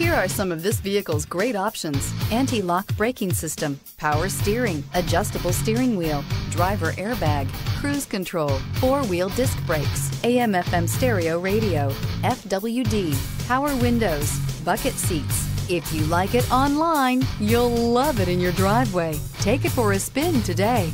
Here are some of this vehicle's great options. Anti-lock braking system, power steering, adjustable steering wheel, driver airbag, cruise control, four-wheel disc brakes, AM FM stereo radio, FWD, power windows, bucket seats. If you like it online, you'll love it in your driveway. Take it for a spin today.